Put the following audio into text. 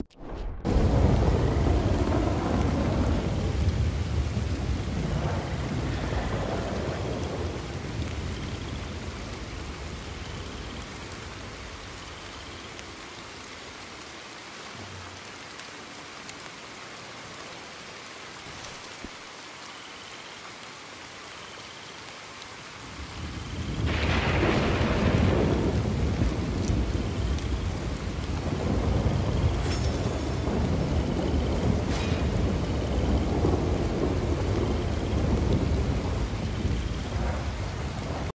you